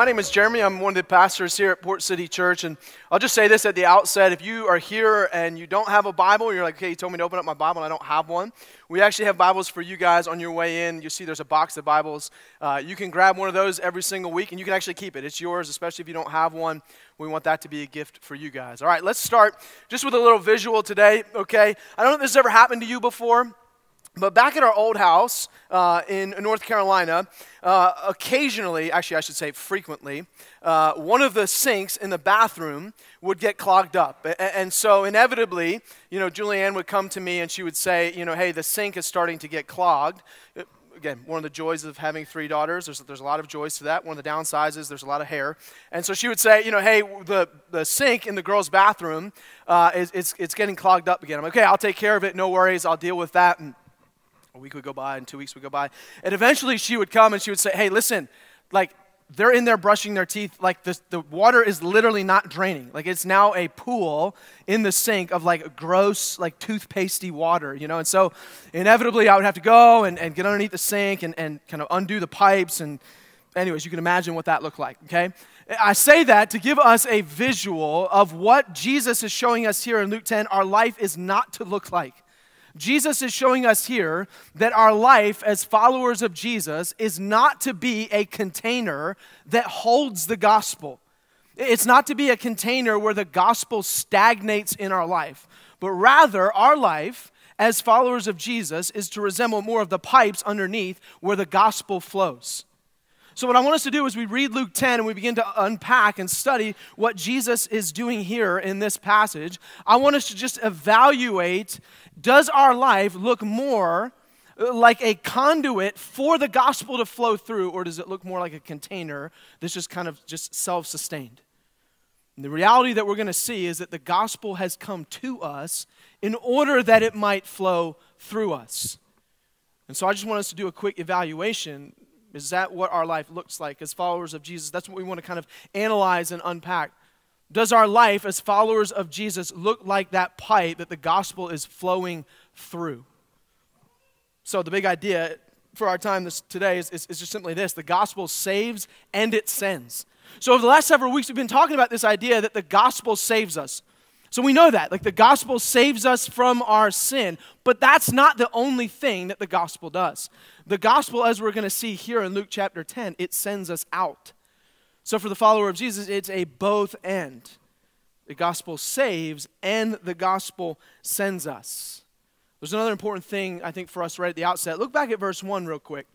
My name is Jeremy. I'm one of the pastors here at Port City Church. And I'll just say this at the outset. If you are here and you don't have a Bible, you're like, okay, you told me to open up my Bible and I don't have one. We actually have Bibles for you guys on your way in. You see there's a box of Bibles. Uh, you can grab one of those every single week and you can actually keep it. It's yours, especially if you don't have one. We want that to be a gift for you guys. All right, let's start just with a little visual today, okay? I don't know if this has ever happened to you before. But back at our old house uh, in North Carolina, uh, occasionally, actually, I should say frequently, uh, one of the sinks in the bathroom would get clogged up. And, so, inevitably, you know, Julianne would come to me and she would say, you know, hey, the sink is starting to get clogged. Uh, again, one of the joys of having three daughters, there's, there's a lot of joys to that. One of the downsides is there's a lot of hair. And so she would say, you know, hey, the, the sink in the girls' bathroom uh, is it's, it's getting clogged up again. I'm like, okay, I'll take care of it. No worries. I'll deal with that. And, a week would go by and two weeks would go by. And eventually she would come and she would say, Hey, listen, like they're in there brushing their teeth. Like the, the water is literally not draining. Like it's now a pool in the sink of like gross, like toothpastey water, you know? And so inevitably I would have to go and, and get underneath the sink and, and kind of undo the pipes. And, anyways, you can imagine what that looked like, okay? I say that to give us a visual of what Jesus is showing us here in Luke 10 our life is not to look like. Jesus is showing us here that our life as followers of Jesus is not to be a container that holds the gospel. It's not to be a container where the gospel stagnates in our life, but rather our life as followers of Jesus is to resemble more of the pipes underneath where the gospel flows. So, what I want us to do is we read Luke 10 and we begin to unpack and study what Jesus is doing here in this passage. I want us to just evaluate does our life look more like a conduit for the gospel to flow through, or does it look more like a container that's just kind of just self sustained? The reality that we're going to see is that the gospel has come to us in order that it might flow through us. And so I just want us to do a quick evaluation. Is that what our life looks like as followers of Jesus? That's what we want to kind of analyze and unpack. Does our life as followers of Jesus look like that pipe that the gospel is flowing through? So, the big idea for our time this, today is, is, is just simply this the gospel saves and it sends. So, over the last several weeks, we've been talking about this idea that the gospel saves us. So, we know that. Like, the gospel saves us from our sin, but that's not the only thing that the gospel does. The gospel, as we're going to see here in Luke chapter 10, it sends us out. So, for the follower of Jesus, it's a both and. The gospel saves and the gospel sends us. There's another important thing, I think, for us right at the outset. Look back at verse 1 real quick.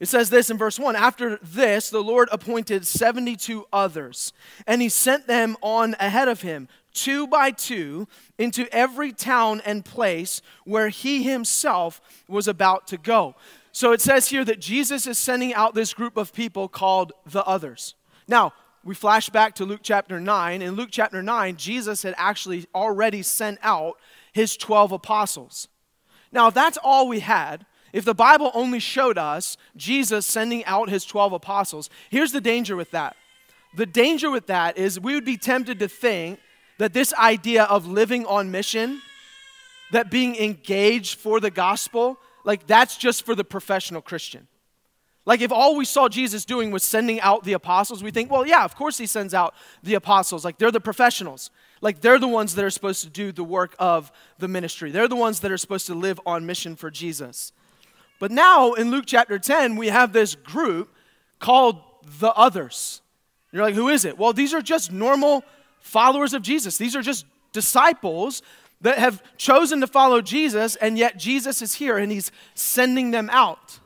It says this in verse 1 After this, the Lord appointed 72 others, and he sent them on ahead of him, two by two, into every town and place where he himself was about to go. So it says here that Jesus is sending out this group of people called the others. Now, we flash back to Luke chapter 9. In Luke chapter 9, Jesus had actually already sent out his 12 apostles. Now, if that's all we had, if the Bible only showed us Jesus sending out his 12 apostles, here's the danger with that. The danger with that is we would be tempted to think that this idea of living on mission, that being engaged for the gospel, like that's just for the professional Christian. Like if all we saw Jesus doing was sending out the apostles, we think, well, yeah, of course he sends out the apostles. Like they're the professionals. Like they're the ones that are supposed to do the work of the ministry. They're the ones that are supposed to live on mission for Jesus. But now in Luke chapter 10, we have this group called the others. You're like, who is it? Well, these are just normal followers of Jesus. These are just disciples that have chosen to follow Jesus, and yet Jesus is here and he's sending them out.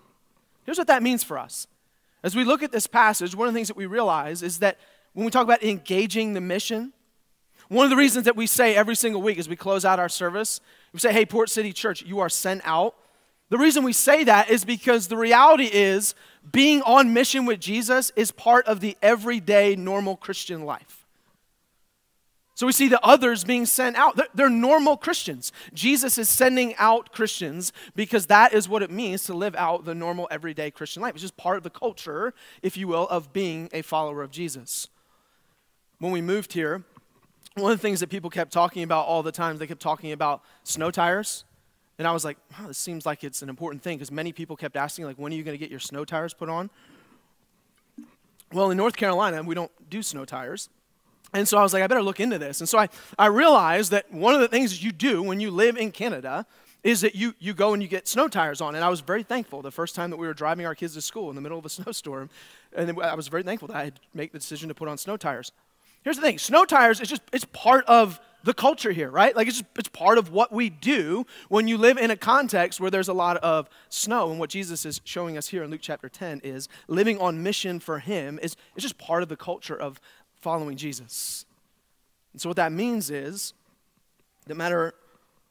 Here's what that means for us. As we look at this passage, one of the things that we realize is that when we talk about engaging the mission, one of the reasons that we say every single week as we close out our service, we say, Hey, Port City Church, you are sent out. The reason we say that is because the reality is being on mission with Jesus is part of the everyday normal Christian life. So we see the others being sent out. They're, they're, normal Christians. Jesus is sending out Christians because that is what it means to live out the normal everyday Christian life. It's just part of the culture, if you will, of being a follower of Jesus. When we moved here, one of the things that people kept talking about all the time, they kept talking about snow tires. And I was like, oh, this seems like it's an important thing because many people kept asking, like, when are you going to get your snow tires put on? Well, in North Carolina, we don't do snow tires. And so I was like, I better look into this. And so I, I realized that one of the things you do when you live in Canada is that you, you go and you get snow tires on. And I was very thankful the first time that we were driving our kids to school in the middle of a snowstorm. And I was very thankful that I had to make the decision to put on snow tires. Here's the thing snow tires is just, it's part of the culture here, right? Like it's, just, it's part of what we do when you live in a context where there's a lot of snow. And what Jesus is showing us here in Luke chapter 10 is living on mission for Him is it's just part of the culture of following Jesus. And so what that means is no matter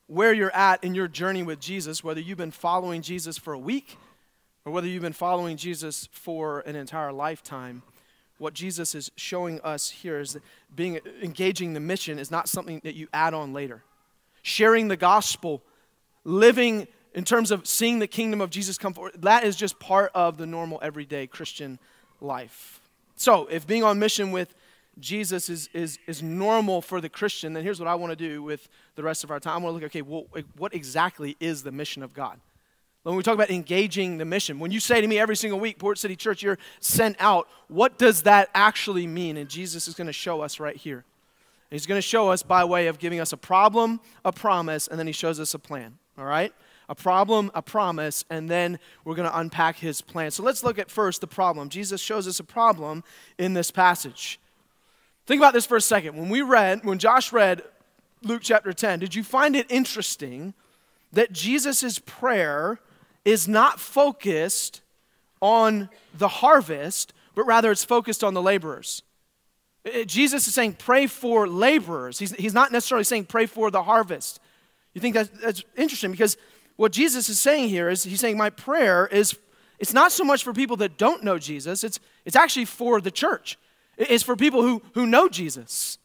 where you're at in your journey with Jesus, whether you've been following Jesus for a week or whether you've been following Jesus for an entire lifetime, what Jesus is showing us here is that being engaging the mission is not something that you add on later. Sharing the gospel, living in terms of seeing the kingdom of Jesus come forward, that is just part of the normal everyday Christian life. So, if being on mission with Jesus is, is, is normal for the Christian, then here's what I want to do with the rest of our time. I want to look, okay, well, what exactly is the mission of God? When we talk about engaging the mission, when you say to me every single week, Port City Church, you're sent out, what does that actually mean? And Jesus is going to show us right here. He's going to show us by way of giving us a problem, a promise, and then he shows us a plan. All right? A problem, a promise, and then we're going to unpack his plan. So let's look at first the problem. Jesus shows us a problem in this passage. Think about this for a second. When we read, when Josh read Luke chapter 10, did you find it interesting that Jesus' prayer is not focused on the harvest, but rather it's focused on the laborers. Jesus is saying, pray for laborers. He's, he's not necessarily saying, pray for the harvest. You think that's, that's interesting because what Jesus is saying here is, he's saying, my prayer is, it's not so much for people that don't know Jesus, it's, it's actually for the church. It's for people who, who know Jesus.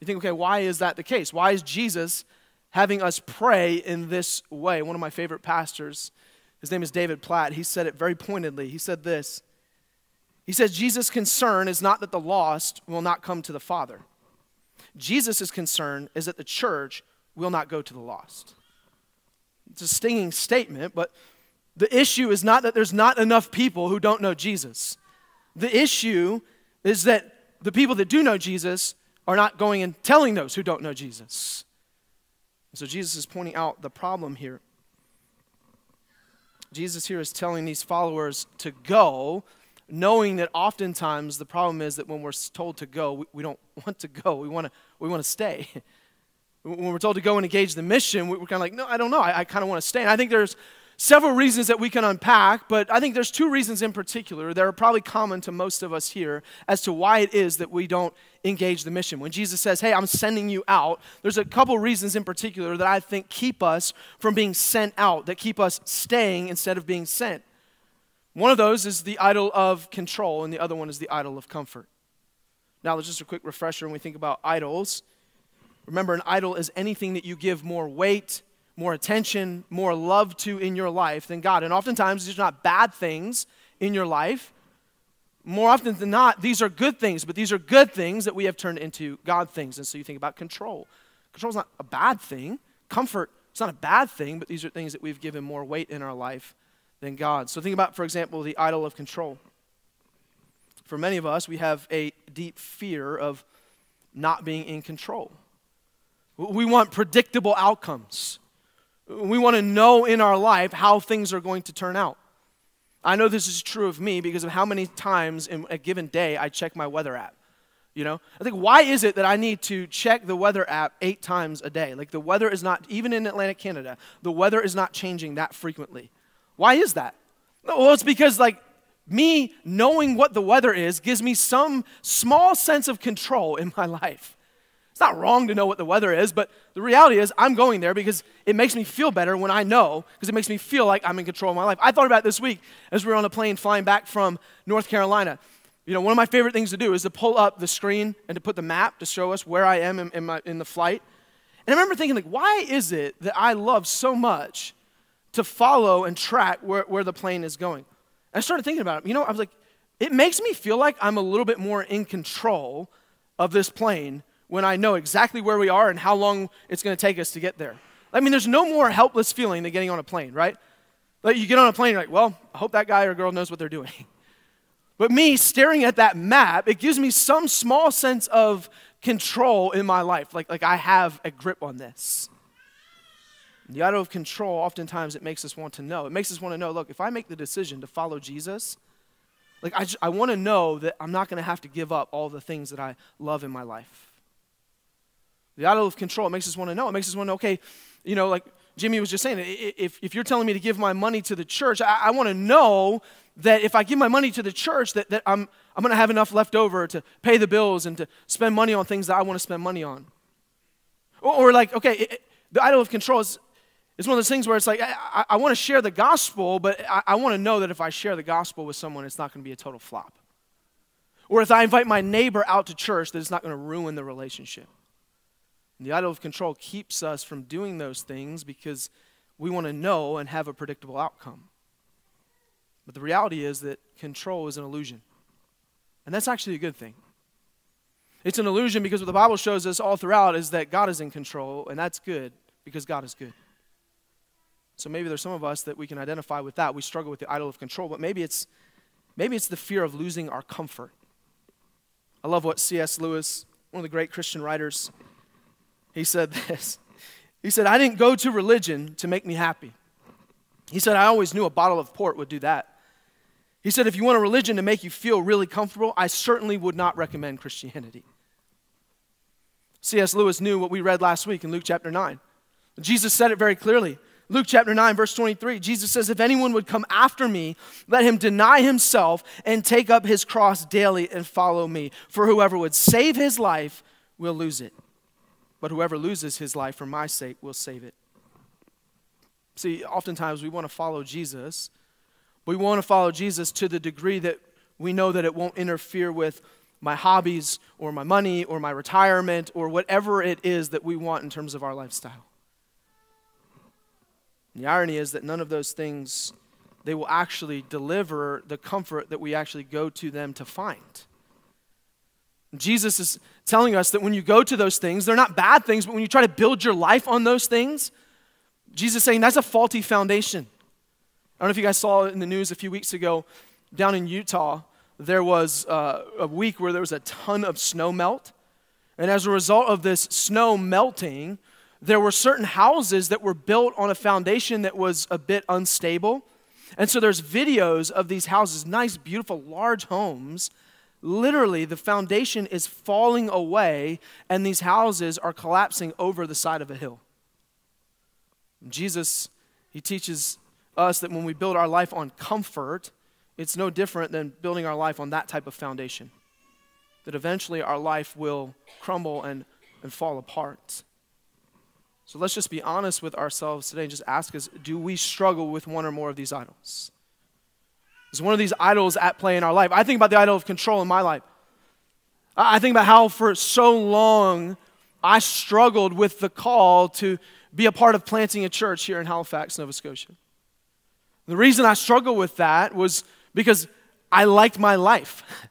You think, okay, why is that the case? Why is Jesus having us pray in this way? One of my favorite pastors his name is David Platt. He said it very pointedly. He said this He says, Jesus' concern is not that the lost will not come to the Father, Jesus' concern is that the church will not go to the lost. It's a stinging statement, but the issue is not that there's not enough people who don't know Jesus. The issue is that the people that do know Jesus are not going and telling those who don't know Jesus. so Jesus is pointing out the problem here. Jesus here is telling these followers to go, knowing that oftentimes the problem is that when we're told to go, we, we don't want to go. We want to, we want to stay. when we're told to go and engage the mission, we're kind of like, no, I don't know. I, I kind of want to stay. And I think there's several reasons that we can unpack, but I think there's two reasons in particular that are probably common to most of us here as to why it is that we don't engage the mission. When Jesus says, Hey, I'm sending you out, there's a couple reasons in particular that I think keep us from being sent out, that keep us staying instead of being sent. One of those is the idol of control, and the other one is the idol of comfort. Now, just a quick refresher when we think about idols. Remember, an idol is anything that you give more weight, more attention, more love to in your life than God. And oftentimes, these are not bad things in your life. More often than not, these are good things, but these are good things that we have turned into God things. And so you think about control. Control is not a bad thing. Comfort is not a bad thing, but these are things that we've given more weight in our life than God. So think about, for example, the idol of control. For many of us, we have a deep fear of not being in control. We want predictable outcomes. We want to know in our life how things are going to turn out. I know this is true of me because of how many times in a given day I check my weather app. You know, I think why is it that I need to check the weather app eight times a day? Like the weather is not, even in Atlantic Canada, the weather is not changing that frequently. Why is that? Well, it's because like me knowing what the weather is gives me some small sense of control in my life. It's not wrong to know what the weather is, but the reality is I'm going there because it makes me feel better when I know, because it makes me feel like I'm in control of my life. I thought about this week as we were on a plane flying back from North Carolina. You know, one of my favorite things to do is to pull up the screen and to put the map to show us where I am in, in, my, in the flight. And I remember thinking, like, why is it that I love so much to follow and track where, where the plane is going? And I started thinking about it. You know, I was like, it makes me feel like I'm a little bit more in control of this plane when I know exactly where we are and how long it's going to take us to get there. I mean, there's no more helpless feeling than getting on a plane, right? Like you get on a plane, you're like, well, I hope that guy or girl knows what they're doing. But me staring at that map, it gives me some small sense of control in my life. Like, like I have a grip on this. The idol of control, oftentimes, it makes us want to know. It makes us want to know look, if I make the decision to follow Jesus, like I, just, I want to know that I'm not going to have to give up all the things that I love in my life. The idol of control, it makes us want to know. It makes us want to know, okay, you know, like Jimmy was just saying, if, if you're telling me to give my money to the church, I, I want to know that if I give my money to the church, that, that I'm, I'm going to have enough left over to pay the bills and to spend money on things that I want to spend money on. Or, or like, okay, it, the idol of control is it's one of those things where it's like, I, I want to share the gospel, but I, I want to know that if I share the gospel with someone, it's not going to be a total flop. Or if I invite my neighbor out to church, that it's not going to ruin the relationship. And the idol of control keeps us from doing those things because we want to know and have a predictable outcome. But the reality is that control is an illusion. And that's actually a good thing. It's an illusion because what the Bible shows us all throughout is that God is in control, and that's good because God is good. So maybe there's some of us that we can identify with that. We struggle with the idol of control, but maybe it's maybe it's the fear of losing our comfort. I love what C.S. Lewis, one of the great Christian writers, he said this. He said, I didn't go to religion to make me happy. He said, I always knew a bottle of port would do that. He said, if you want a religion to make you feel really comfortable, I certainly would not recommend Christianity. C.S. Lewis knew what we read last week in Luke chapter 9. Jesus said it very clearly. Luke chapter 9, verse 23, Jesus says, If anyone would come after me, let him deny himself and take up his cross daily and follow me. For whoever would save his life will lose it. But whoever loses his life for my sake will save it. See, oftentimes we want to follow Jesus. We want to follow Jesus to the degree that we know that it won't interfere with my hobbies or my money or my retirement or whatever it is that we want in terms of our lifestyle. And the irony is that none of those things they will actually deliver the comfort that we actually go to them to find. Jesus is telling us that when you go to those things, they're not bad things, but when you try to build your life on those things, Jesus is saying that's a faulty foundation. I don't know if you guys saw it in the news a few weeks ago down in Utah, there was uh, a week where there was a ton of snow melt. And as a result of this snow melting, there were certain houses that were built on a foundation that was a bit unstable. And so there's videos of these houses, nice, beautiful, large homes. Literally, the foundation is falling away, and these houses are collapsing over the side of a hill. Jesus, he teaches us that when we build our life on comfort, it's no different than building our life on that type of foundation. That eventually our life will crumble and, and fall apart. So let's just be honest with ourselves today and just ask us do we struggle with one or more of these idols? Is one of these idols at play in our life? I think about the idol of control in my life. I think about how for so long I struggled with the call to be a part of planting a church here in Halifax, Nova Scotia. The reason I struggled with that was because I liked my life.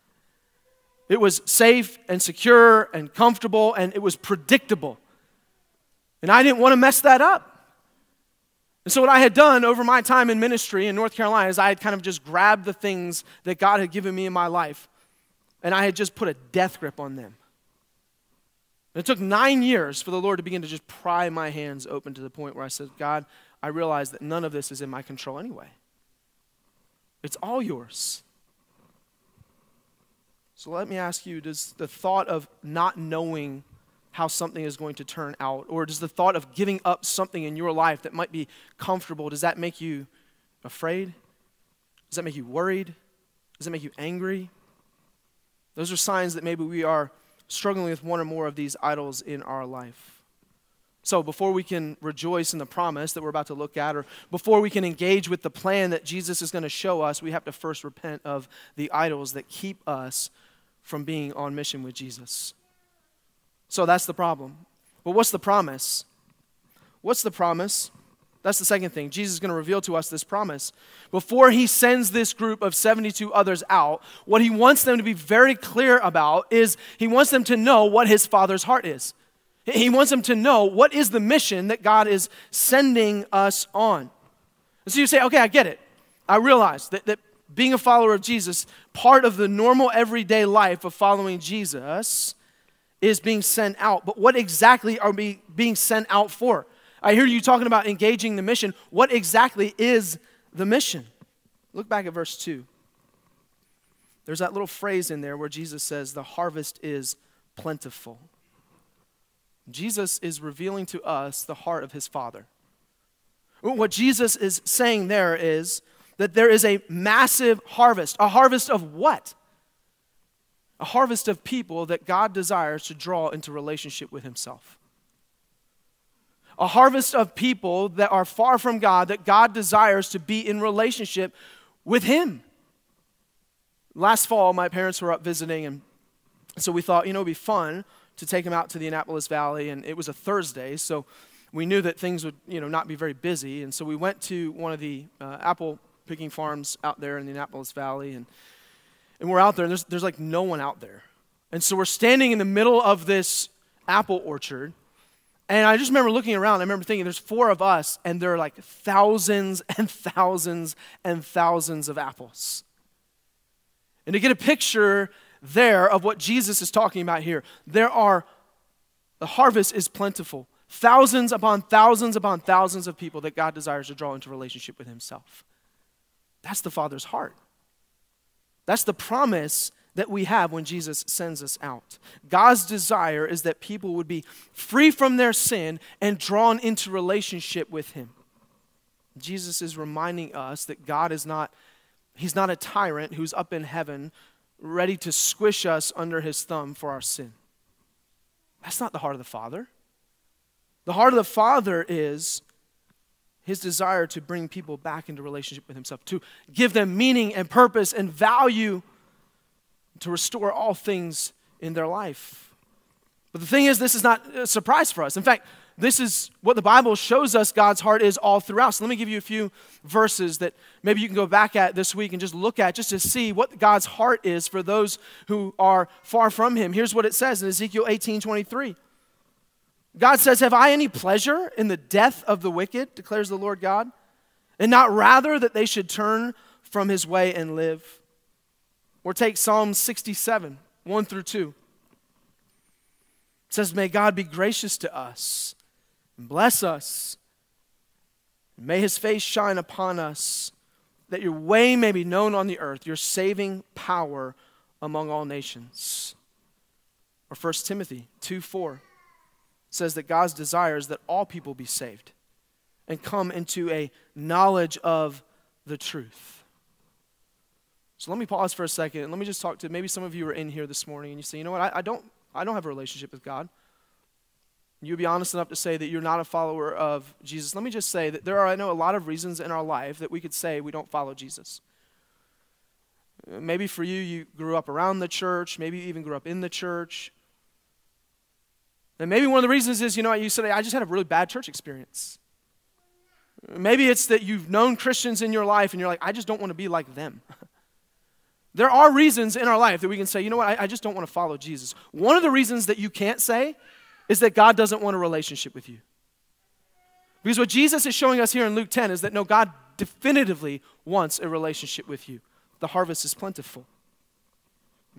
It was safe and secure and comfortable and it was predictable. And I didn't want to mess that up. And so, what I had done over my time in ministry in North Carolina is I had kind of just grabbed the things that God had given me in my life and I had just put a death grip on them. And it took nine years for the Lord to begin to just pry my hands open to the point where I said, God, I realize that none of this is in my control anyway. It's all yours. So let me ask you does the thought of not knowing how something is going to turn out? Or does the thought of giving up something in your life that might be comfortable, does that make you afraid? Does that make you worried? Does that make you angry? Those are signs that maybe we are struggling with one or more of these idols in our life. So, before we can rejoice in the promise that we're about to look at, or before we can engage with the plan that Jesus is going to show us, we have to first repent of the idols that keep us from being on mission with Jesus. So that's the problem. But what's the promise? What's the promise? That's the second thing. Jesus is going to reveal to us this promise. Before he sends this group of 72 others out, what he wants them to be very clear about is he wants them to know what his Father's heart is. He wants them to know what is the mission that God is sending us on. And so you say, okay, I get it. I realize that, that being a follower of Jesus, part of the normal everyday life of following Jesus is being sent out. But what exactly are we being sent out for? I hear you talking about engaging the mission. What exactly is the mission? Look back at verse 2. There's that little phrase in there where Jesus says, The harvest is plentiful. Jesus is revealing to us the heart of his Father. What Jesus is saying there is that there is a massive harvest. A harvest of what? A harvest of people that God desires to draw into relationship with himself. A harvest of people that are far from God, that God desires to be in relationship with him. Last fall, my parents were up visiting, and so we thought, you know, it'd be fun to take them out to the Annapolis Valley, and it was a Thursday, so we knew that things would, you know, not be very busy, and so we went to one of the uh, apple picking farms out there in the Annapolis Valley, and and we're out there, and there's there's like no one out there, and so we're standing in the middle of this apple orchard, and I just remember looking around. I remember thinking, there's four of us, and there are like thousands and thousands and thousands of apples. And to get a picture there of what Jesus is talking about here, there are, the harvest is plentiful. Thousands upon thousands upon thousands of people that God desires to draw into relationship with Himself. That's the Father's heart. That's the promise that we have when Jesus sends us out. God's desire is that people would be free from their sin and drawn into relationship with Him. Jesus is reminding us that God is not He's not a tyrant who's up in heaven ready to squish us under his thumb for our sin. That's not the heart of the Father. The heart of the Father is his desire to bring people back into relationship with himself, to give them meaning and purpose and value, to restore all things in their life. But the thing is, this is not a surprise for us. In fact, this is what the Bible shows us God's heart is all throughout. So let me give you a few verses that maybe you can go back at this week and just look at just to see what God's heart is for those who are far from Him. Here's what it says in Ezekiel 18 23. God says, Have I any pleasure in the death of the wicked, declares the Lord God, and not rather that they should turn from his way and live? Or take Psalm 67, 1 through 2. It says, May God be gracious to us and bless us. May his face shine upon us, that your way may be known on the earth, your saving power among all nations. Or 1 Timothy 2 4 says that God's desire is that all people be saved and come into a knowledge of the truth. So let me pause for a second and let me just talk to maybe some of you are in here this morning and you say, you know what, I, I don't, I don't have a relationship with God you be honest enough to say that you're not a follower of Jesus, let me just say that there are, I know, a lot of reasons in our life that we could say we don't follow Jesus. Maybe for you, you grew up around the church, maybe you even grew up in the church. And maybe one of the reasons is, you know, you said, I just had a really bad church experience. Maybe it's that you've known Christians in your life and you're like, I just don't want to be like them. there are reasons in our life that we can say, you know what, I, I just don't want to follow Jesus. One of the reasons that you can't say is that God doesn't want a relationship with you. Because what Jesus is showing us here in Luke 10 is that no, God definitively wants a relationship with you. The harvest is plentiful.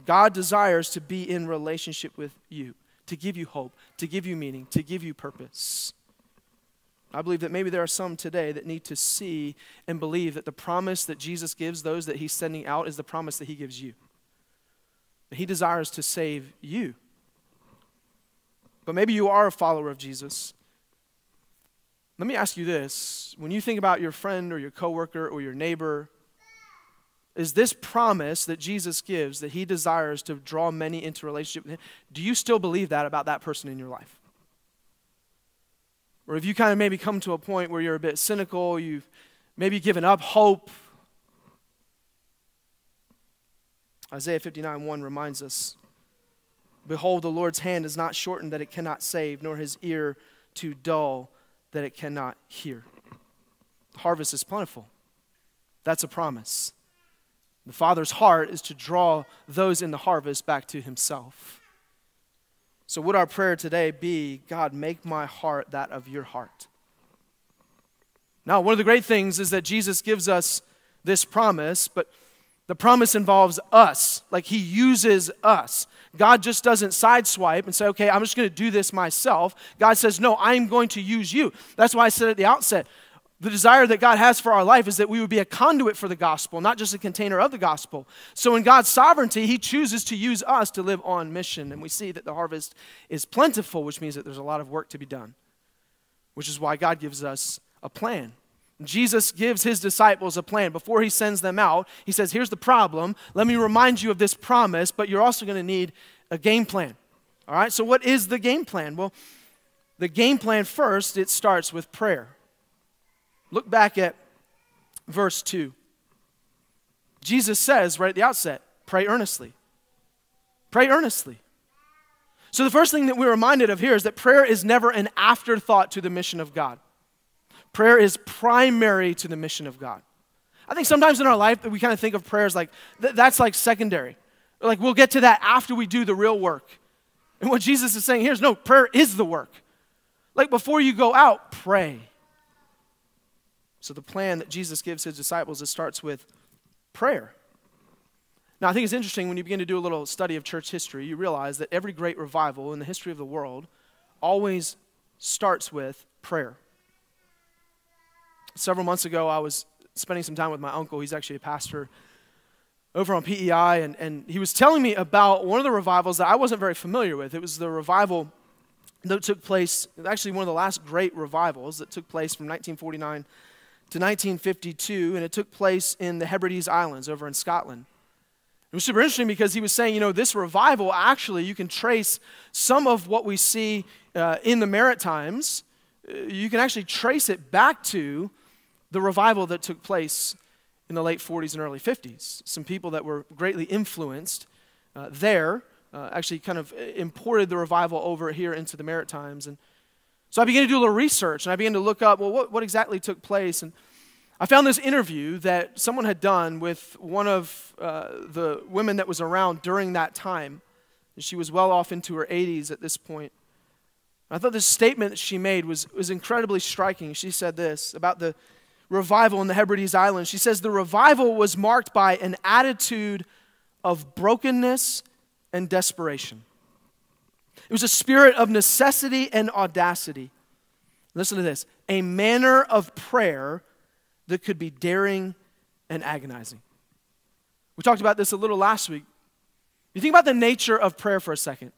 God desires to be in relationship with you, to give you hope, to give you meaning, to give you purpose. I believe that maybe there are some today that need to see and believe that the promise that Jesus gives those that he's sending out is the promise that he gives you. He desires to save you. But maybe you are a follower of Jesus. Let me ask you this. When you think about your friend or your coworker or your neighbor, is this promise that Jesus gives that he desires to draw many into relationship with him, do you still believe that about that person in your life? Or have you kind of maybe come to a point where you're a bit cynical, you've maybe given up hope? Isaiah 59 1 reminds us Behold, the Lord's hand is not shortened that it cannot save, nor his ear too dull that it cannot hear. The harvest is plentiful. That's a promise. The Father's heart is to draw those in the harvest back to himself. So, would our prayer today be God, make my heart that of your heart? Now, one of the great things is that Jesus gives us this promise, but The promise involves us, like He uses us. God just doesn't sideswipe and say, okay, I'm just going to do this myself. God says, no, I'm going to use you. That's why I said at the outset the desire that God has for our life is that we would be a conduit for the gospel, not just a container of the gospel. So, in God's sovereignty, He chooses to use us to live on mission. And we see that the harvest is plentiful, which means that there's a lot of work to be done, which is why God gives us a plan. Jesus gives his disciples a plan. Before he sends them out, he says, Here's the problem. Let me remind you of this promise, but you're also going to need a game plan. All right, so what is the game plan? Well, the game plan first, it starts with prayer. Look back at verse 2. Jesus says right at the outset, pray earnestly. Pray earnestly. So, the first thing that we're reminded of here is that prayer is never an afterthought to the mission of God. Prayer is primary to the mission of God. I think sometimes in our life that we kind of think of prayer as like th- that's like secondary. Like we'll get to that after we do the real work. And what Jesus is saying here is no, prayer is the work. Like before you go out, pray. So the plan that Jesus gives his disciples it starts with prayer. Now I think it's interesting when you begin to do a little study of church history, you realize that every great revival in the history of the world always starts with prayer several months ago, I was spending some time with my uncle. He's actually a pastor over on PEI, and, and he was telling me about one of the revivals that I wasn't very familiar with. It was the revival that took place, actually, one of the last great revivals that took place from 1949 to 1952, and it took place in the Hebrides Islands over in Scotland. It was super interesting because he was saying, you know, this revival actually, you can trace some of what we see uh, in the Maritimes, uh, you can actually trace it back to the revival that took place in the late 40s and early 50s. Some people that were greatly influenced uh, there uh, actually kind of imported the revival over here into the Maritimes. And so I began to do a little research and I began to look up, well, what, what exactly took place? And I found this interview that someone had done with one of uh, the women that was around during that time. She was well off into her 80s at this point. I thought this statement that she made was, was incredibly striking. She said this about the revival in the Hebrides Islands. She says, The revival was marked by an attitude of brokenness and desperation. It was a spirit of necessity and audacity. Listen to this a manner of prayer that could be daring and agonizing. We talked about this a little last week. You think about the nature of prayer for a second.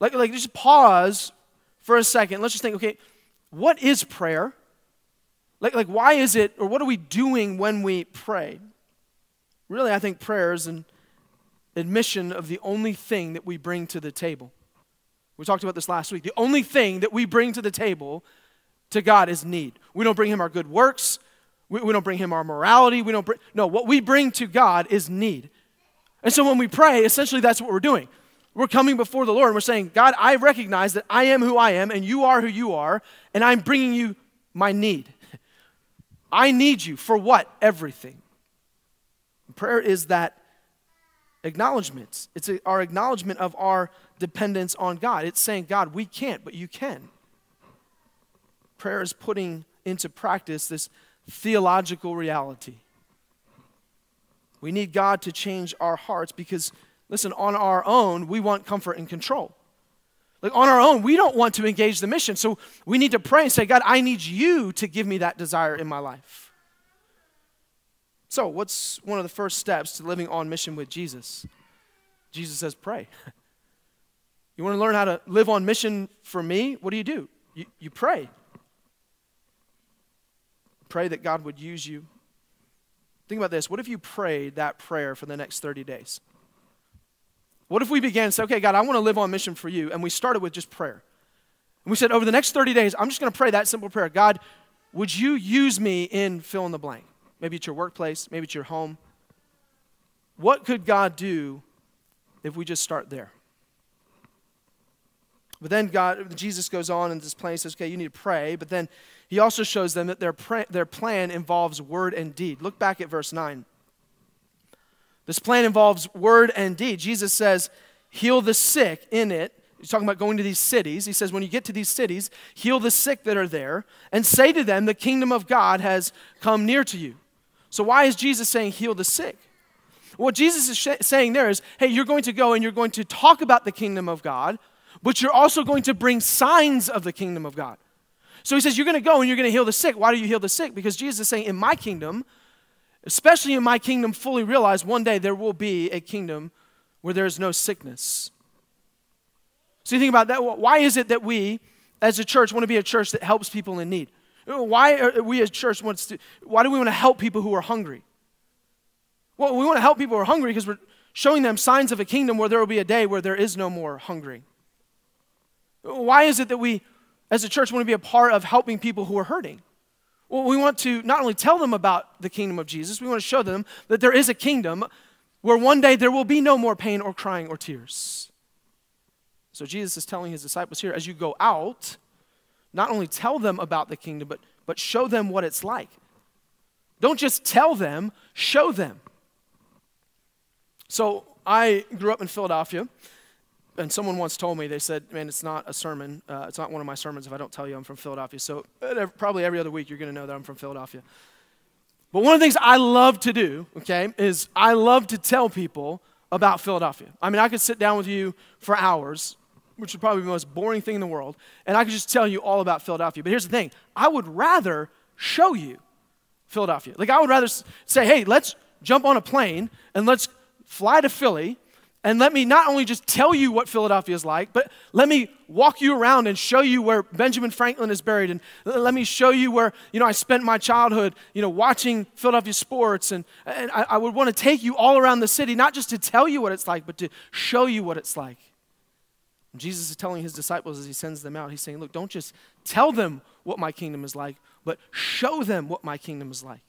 Like, like just pause for a second. Let's just think okay, what is prayer? Like, like, why is it, or what are we doing when we pray? Really, I think prayer is an admission of the only thing that we bring to the table. We talked about this last week. The only thing that we bring to the table to God is need. We don't bring Him our good works, we, we don't bring Him our morality. We don't bring, no, what we bring to God is need. And so when we pray, essentially that's what we're doing. We're coming before the Lord and we're saying, God, I recognize that I am who I am and you are who you are, and I'm bringing you my need. I need you for what? Everything. Prayer is that acknowledgement. It's our acknowledgement of our dependence on God. It's saying, God, we can't, but you can. Prayer is putting into practice this theological reality. We need God to change our hearts because, listen, on our own, we want comfort and control. Like on our own, we don't want to engage the mission. So we need to pray and say, God, I need you to give me that desire in my life. So, what's one of the first steps to living on mission with Jesus? Jesus says, pray. You want to learn how to live on mission for me? What do you do? You, you pray. Pray that God would use you. Think about this. What if you prayed that prayer for the next 30 days? What if we began to say, okay, God, I want to live on mission for you? And we started with just prayer. And we said, over the next 30 days, I'm just going to pray that simple prayer God, would you use me in fill in the blank? Maybe it's your workplace, maybe it's your home. What could God do if we just start there? But then God, Jesus goes on in this plan. He says, okay, you need to pray. But then he also shows them that their, pra- their plan involves word and deed. Look back at verse 9. This plan involves word and deed. Jesus says, heal the sick in it. He's talking about going to these cities. He says, when you get to these cities, heal the sick that are there and say to them, the kingdom of God has come near to you. So, why is Jesus saying heal the sick? What Jesus is sh- saying there is hey, you're going to go and you're going to talk about the kingdom of God, but you're also going to bring signs of the kingdom of God. So he says, You're going to go and you're going to heal the sick. Why do you heal the sick? Because Jesus is saying, In my kingdom, especially in my kingdom, fully realize one day there will be a kingdom where there is no sickness. So you think about that. Why is it that we, as a church, want to be a church that helps people in need? Why are we as church wants to, why do we want to help people who are hungry? Well, we want to help people who are hungry because we're showing them signs of a kingdom where there will be a day where there is no more hungry. Why is it that we, as a church, want to be a part of helping people who are hurting? Well, we want to not only tell them about the kingdom of Jesus, we want to show them that there is a kingdom where one day there will be no more pain or crying or tears. So Jesus is telling his disciples here as you go out, not only tell them about the kingdom, but, but show them what it's like. Don't just tell them, show them. So I grew up in Philadelphia, and someone once told me, they said, Man, it's not a sermon. Uh, it's not one of my sermons if I don't tell you I'm from Philadelphia. So probably every other week you're going to know that I'm from Philadelphia. But one of the things I love to do, okay, is I love to tell people about Philadelphia. I mean, I could sit down with you for hours which would probably be the most boring thing in the world, and I could just tell you all about Philadelphia. But here's the thing I would rather show you Philadelphia. Like, I would rather say, hey, let's jump on a plane and let's fly to Philly and let me not only just tell you what Philadelphia is like, but let me walk you around and show you where Benjamin Franklin is buried. And let me show you where, you know, I spent my childhood, you know, watching Philadelphia sports. And, and I, I would want to take you all around the city, not just to tell you what it's like, but to show you what it's like. Jesus is telling his disciples as he sends them out, he's saying, Look, don't just tell them what my kingdom is like, but show them what my kingdom is like.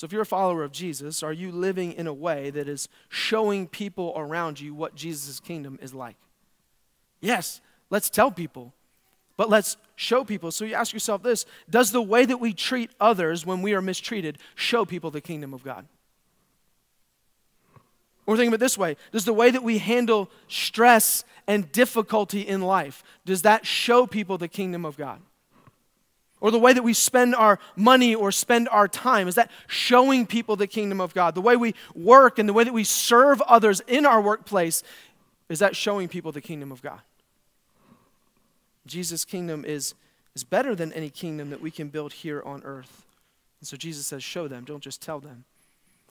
So, if you're a follower of Jesus, are you living in a way that is showing people around you what Jesus' kingdom is like? Yes, let's tell people, but let's show people. So, you ask yourself this Does the way that we treat others when we are mistreated show people the kingdom of God? Or think of it this way Does the way that we handle stress and difficulty in life, does that show people the kingdom of God? Or the way that we spend our money or spend our time, is that showing people the kingdom of God? The way we work and the way that we serve others in our workplace, is that showing people the kingdom of God? Jesus' kingdom is, is better than any kingdom that we can build here on earth. And so Jesus says, show them, don't just tell them.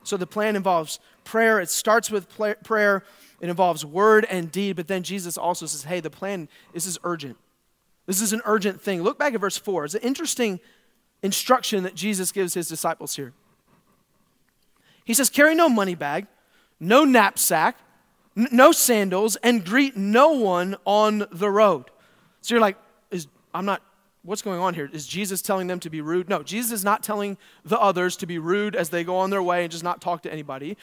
So the plan involves prayer. It starts with prayer, it involves word and deed, but then Jesus also says, hey, the plan, this is urgent. This is an urgent thing. Look back at verse 4. It's an interesting instruction that Jesus gives his disciples here. He says, Carry no money bag, no knapsack, n- no sandals, and greet no one on the road. So you're like, is, I'm not what's going on here? Is Jesus telling them to be rude? No, Jesus is not telling the others to be rude as they go on their way and just not talk to anybody.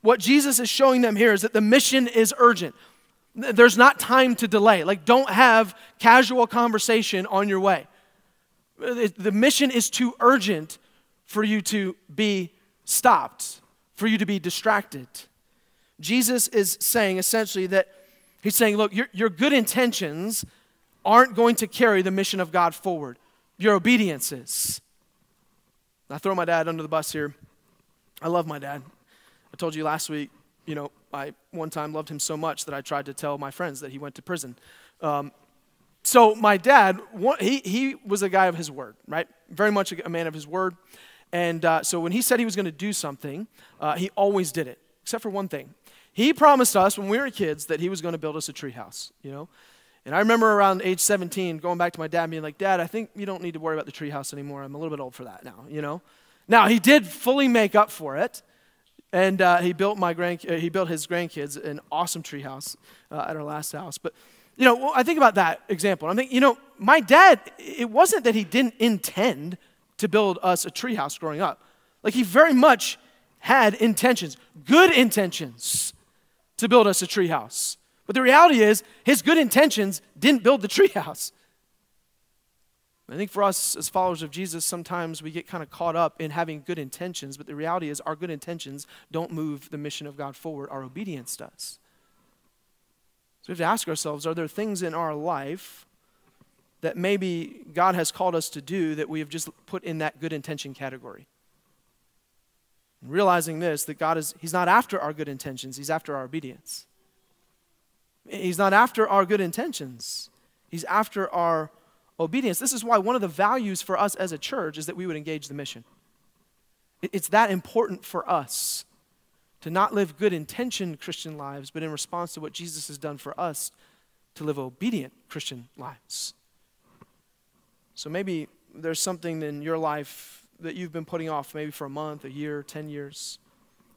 What Jesus is showing them here is that the mission is urgent. There's not time to delay. Like, don't have casual conversation on your way. Uh, the mission is too urgent for you to be stopped, for you to be distracted. Jesus is saying essentially that he's saying, look, your, your good intentions aren't going to carry the mission of God forward. Your obedience is. I throw my dad under the bus here. I love my dad. I told you last week, you know, I one time loved him so much that I tried to tell my friends that he went to prison. Um, so my dad, he, he was a guy of his word, right? Very much a man of his word. And uh, so when he said he was going to do something, uh, he always did it, except for one thing. He promised us when we were kids that he was going to build us a treehouse, you know? And I remember around age 17 going back to my dad being like, Dad, I think you don't need to worry about the treehouse anymore. I'm a little bit old for that now, you know? Now, he did fully make up for it. And uh, he, built my grand, uh, he built his grandkids an awesome treehouse uh, at our last house. But, you know, well, I think about that example. I think, you know, my dad, it wasn't that he didn't intend to build us a treehouse growing up. Like, he very much had intentions, good intentions, to build us a treehouse. But the reality is, his good intentions didn't build the treehouse. I think for us as followers of Jesus, sometimes we get kind of caught up in having good intentions, but the reality is, our good intentions don't move the mission of God forward, our obedience does. So we have to ask ourselves are there things in our life that maybe God has called us to do that we have just put in that good intention category? Realizing this, that God is, He's not after our good intentions, He's after our obedience. He's not after our good intentions, He's after our obedience. This is why one of the values for us as a church is that we would engage the mission. It's that important for us to not live good intentioned Christian lives, but in response to what Jesus has done for us, to live obedient Christian lives. So maybe there's something in your life that you've been putting off, maybe for a month, a year, 10 years.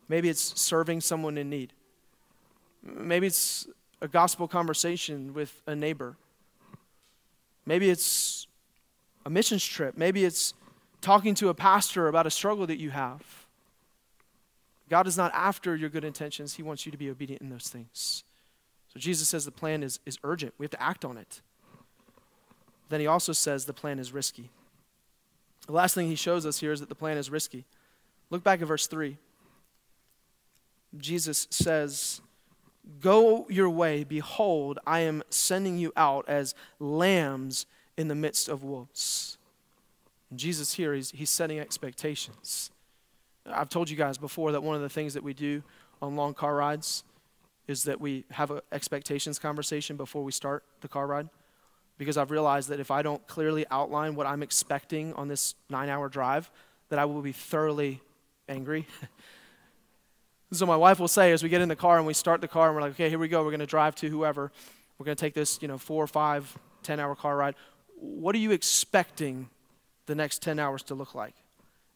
Maybe it's serving someone in need. Maybe it's a gospel conversation with a neighbor. Maybe it's a missions trip. Maybe it's talking to a pastor about a struggle that you have. God is not after your good intentions, He wants you to be obedient in those things. So Jesus says the plan is, is urgent, we have to act on it. Then He also says the plan is risky. The last thing He shows us here is that the plan is risky. Look back at verse 3. Jesus says, Go your way, behold, I am sending you out as lambs in the midst of wolves. And Jesus here, he's, he's setting expectations. I've told you guys before that one of the things that we do on long car rides is that we have an expectations conversation before we start the car ride. Because I've realized that if I don't clearly outline what I'm expecting on this nine hour drive, that I will be thoroughly angry So my wife will say as we get in the car and we start the car and we're like, okay, here we go. We're going to drive to whoever. We're going to take this, you know, four, or five, ten hour car ride. What are you expecting the next 10 hours to look like?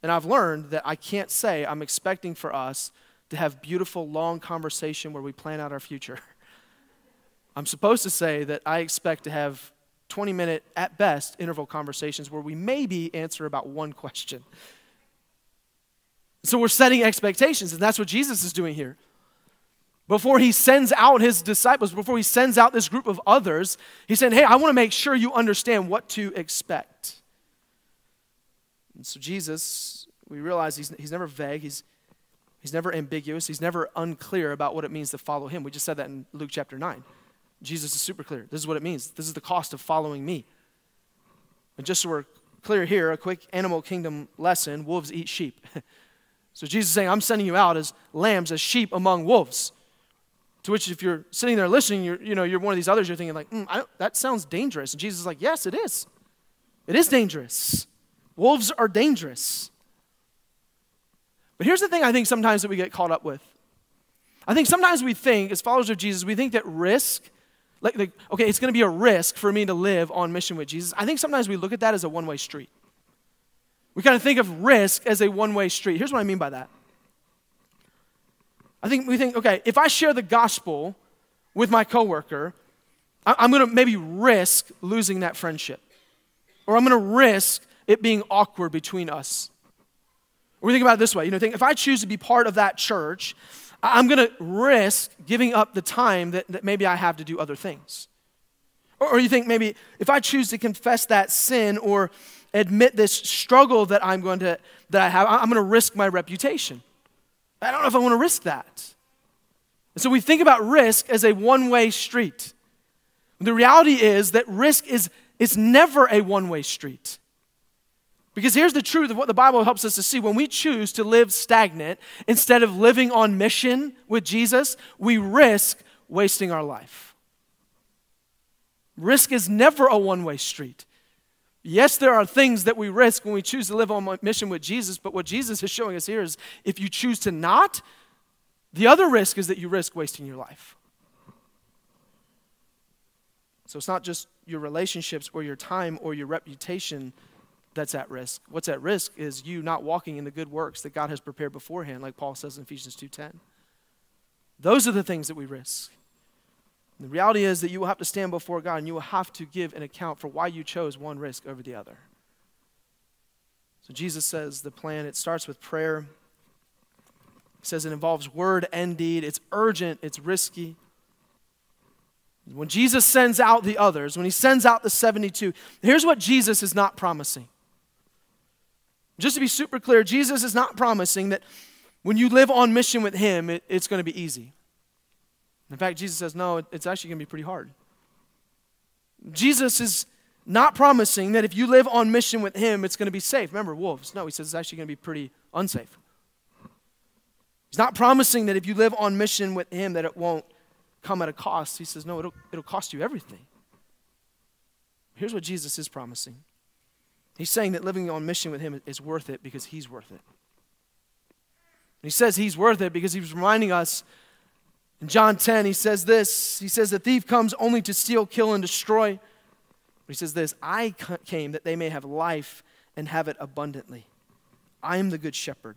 And I've learned that I can't say I'm expecting for us to have beautiful, long conversation where we plan out our future. I'm supposed to say that I expect to have 20 minute, at best, interval conversations where we maybe answer about one question. So we're setting expectations, and that's what Jesus is doing here. Before he sends out his disciples, before he sends out this group of others, he's saying, Hey, I want to make sure you understand what to expect. And so, Jesus, we realize he's, he's never vague, he's, he's never ambiguous, he's never unclear about what it means to follow him. We just said that in Luke chapter 9. Jesus is super clear. This is what it means. This is the cost of following me. And just so we're clear here, a quick animal kingdom lesson wolves eat sheep. So Jesus is saying, I'm sending you out as lambs, as sheep among wolves. To which, if you're sitting there listening, you're, you know, you're one of these others, you're thinking, like, mm, that sounds dangerous. And Jesus is like, yes, it is. It is dangerous. Wolves are dangerous. But here's the thing I think sometimes that we get caught up with. I think sometimes we think, as followers of Jesus, we think that risk, like, like okay, it's going to be a risk for me to live on mission with Jesus. I think sometimes we look at that as a one way street. We kind of think of risk as a one way street. Here's what I mean by that. I think we think, okay, if I share the gospel with my coworker, I'm going to maybe risk losing that friendship. Or I'm going to risk it being awkward between us. Or we think about it this way you know, think if I choose to be part of that church, I'm going to risk giving up the time that, that maybe I have to do other things. Or, or you think maybe if I choose to confess that sin or admit this struggle that I'm going to that I have, I'm going to risk my reputation. I don't know if I want to risk that. And so we think about risk as a one-way street. The reality is that risk is is never a one-way street. Because here's the truth of what the Bible helps us to see. When we choose to live stagnant instead of living on mission with Jesus, we risk wasting our life. Risk is never a one way street. Yes, there are things that we risk when we choose to live on mission with Jesus, but what Jesus is showing us here is if you choose to not, the other risk is that you risk wasting your life. So it's not just your relationships or your time or your reputation that's at risk. What's at risk is you not walking in the good works that God has prepared beforehand, like Paul says in Ephesians 2:10. Those are the things that we risk. The reality is that you will have to stand before God and you will have to give an account for why you chose one risk over the other. So Jesus says the plan, it starts with prayer. He says it involves word and deed. It's urgent, it's risky. When Jesus sends out the others, when he sends out the 72, here's what Jesus is not promising. Just to be super clear, Jesus is not promising that when you live on mission with him, it, it's going to be easy. In fact, Jesus says, no, it's actually going to be pretty hard. Jesus is not promising that if you live on mission with him, it's going to be safe. Remember, wolves. No, he says it's actually going to be pretty unsafe. He's not promising that if you live on mission with Him, that it won't come at a cost. He says, no, it'll, it'll cost you everything. Here's what Jesus is promising He's saying that living on mission with Him is worth it because He's worth it. he says He's worth it because He's reminding us in John 10, He says this He says, The thief comes only to steal, kill, and destroy. But He says this I came that they may have life and have it abundantly. I am the good shepherd.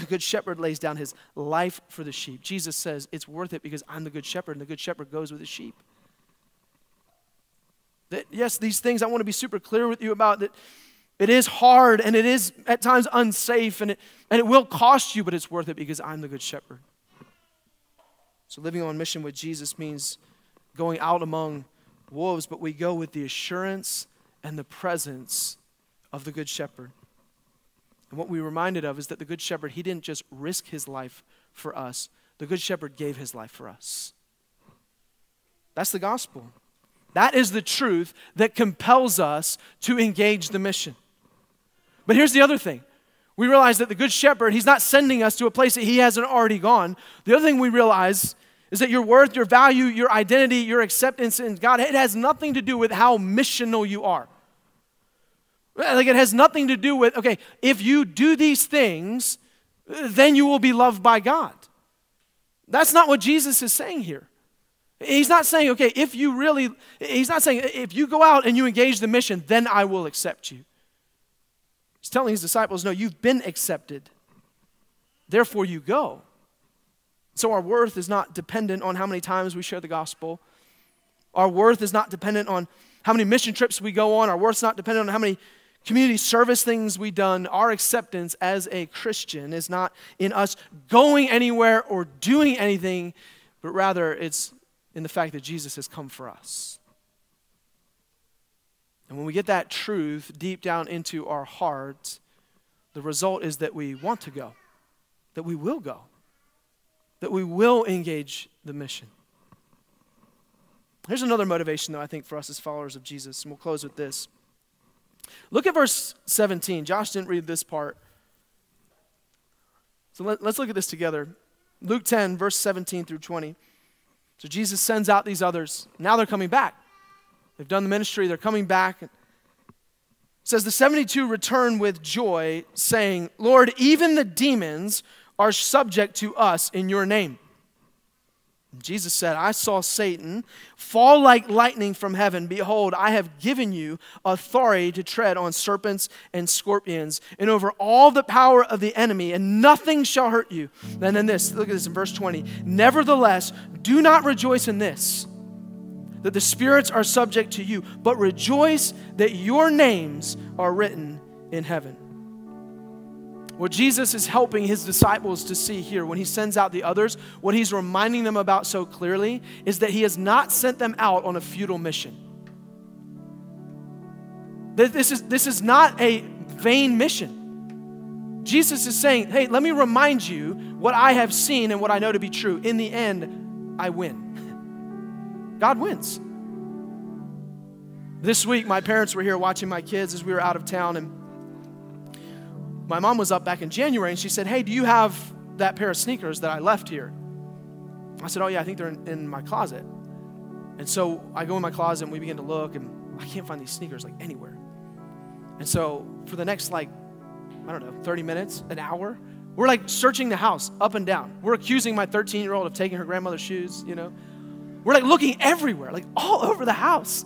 The good shepherd lays down his life for the sheep. Jesus says it's worth it because I'm the good shepherd, and the good shepherd goes with the sheep. That, yes, these things I want to be super clear with you about that it is hard and it is at times unsafe and it, and it will cost you, but it's worth it because I'm the good shepherd. So living on mission with Jesus means going out among wolves, but we go with the assurance and the presence of the good shepherd. And what we're reminded of is that the Good Shepherd, he didn't just risk his life for us, the Good Shepherd gave his life for us. That's the gospel. That is the truth that compels us to engage the mission. But here's the other thing. We realize that the Good Shepherd, he's not sending us to a place that he hasn't already gone. The other thing we realize is that your worth, your value, your identity, your acceptance in God, it has nothing to do with how missional you are. Like it has nothing to do with, okay, if you do these things, then you will be loved by God. That's not what Jesus is saying here. He's not saying, okay, if you really, he's not saying, if you go out and you engage the mission, then I will accept you. He's telling his disciples, no, you've been accepted. Therefore, you go. So our worth is not dependent on how many times we share the gospel. Our worth is not dependent on how many mission trips we go on. Our worth's not dependent on how many community service things we've done, our acceptance as a Christian is not in us going anywhere or doing anything, but rather it's in the fact that Jesus has come for us. And when we get that truth deep down into our hearts, the result is that we want to go, that we will go, that we will engage the mission. Here's another motivation, though, I think, for us as followers of Jesus, and we'll close with this. Look at verse 17. Josh didn't read this part. So let, us look at this together. Luke 10, verse 17 through 20. So Jesus sends out these others. Now they're coming back. They've done the ministry, they're coming back. It says, The 72 return with joy, saying, Lord, even the demons are subject to us in your name. Jesus said, I saw Satan fall like lightning from heaven. Behold, I have given you authority to tread on serpents and scorpions and over all the power of the enemy, and nothing shall hurt you. And then this, look at this in verse 20. Nevertheless, do not rejoice in this, that the spirits are subject to you, but rejoice that your names are written in heaven. What Jesus is helping his disciples to see here when he sends out the others, what he's reminding them about so clearly is that he has not sent them out on a futile mission. This is, this is not a vain mission. Jesus is saying, hey, let me remind you what I have seen and what I know to be true. In the end, I win. God wins. This week, my parents were here watching my kids as we were out of town, and my mom was up back in January and she said, Hey, do you have that pair of sneakers that I left here? I said, Oh, yeah, I think they're in, in my closet. And so I go in my closet and we begin to look, and I can't find these sneakers like anywhere. And so for the next, like, I don't know, 30 minutes, an hour, we're like searching the house up and down. We're accusing my 13 year old of taking her grandmother's shoes, you know. We're like looking everywhere, like all over the house.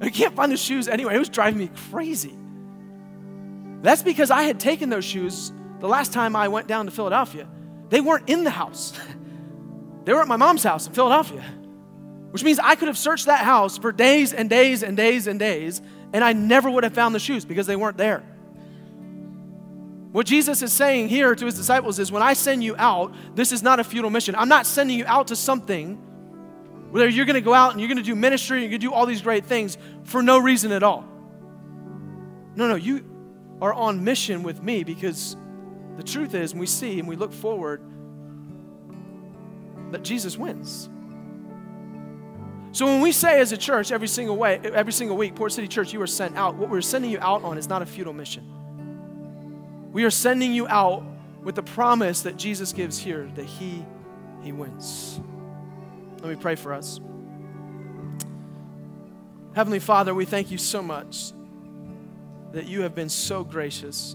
I can't find the shoes anywhere. It was driving me crazy. That's because I had taken those shoes the last time I went down to Philadelphia. They weren't in the house, they were at my mom's house in Philadelphia, which means I could have searched that house for days and days and days and days, and I never would have found the shoes because they weren't there. What Jesus is saying here to his disciples is when I send you out, this is not a futile mission. I'm not sending you out to something where you're going to go out and you're going to do ministry and you're going to do all these great things for no reason at all. No, no, you, are on mission with me because the truth is, we see and we look forward, that Jesus wins. So when we say as a church every single way, every single week, Port City Church, you are sent out, what we're sending you out on is not a futile mission. We are sending you out with the promise that Jesus gives here that he, he wins. Let me pray for us. Heavenly Father, we thank you so much that you have been so gracious.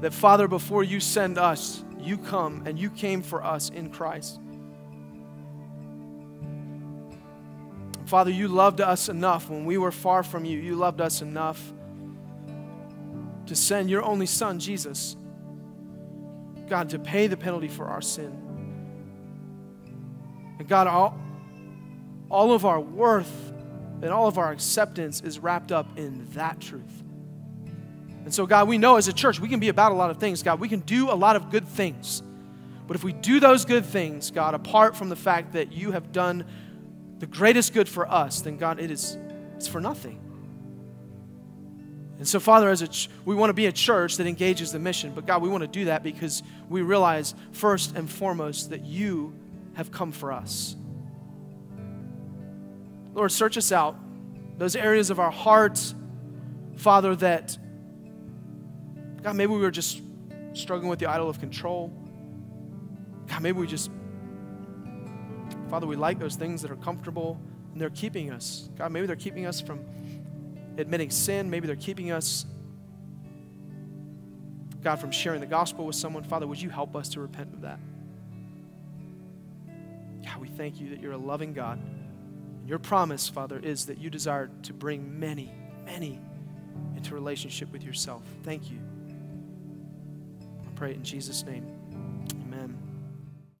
That, Father, before you send us, you come and you came for us in Christ. Father, you loved us enough when we were far from you. You loved us enough to send your only Son, Jesus, God, to pay the penalty for our sin. And God, all, all of our worth and all of our acceptance is wrapped up in that truth. And so, God, we know as a church we can be about a lot of things. God, we can do a lot of good things. But if we do those good things, God, apart from the fact that you have done the greatest good for us, then God, it is it's for nothing. And so, Father, as a ch- we want to be a church that engages the mission, but God, we want to do that because we realize first and foremost that you have come for us. Lord, search us out. Those areas of our hearts, Father, that God, maybe we were just struggling with the idol of control. God, maybe we just Father, we like those things that are comfortable and they're keeping us. God, maybe they're keeping us from admitting sin. Maybe they're keeping us, God, from sharing the gospel with someone. Father, would you help us to repent of that? God, we thank you that you're a loving God. Your promise, Father, is that you desire to bring many, many into relationship with yourself. Thank you. I pray in Jesus' name.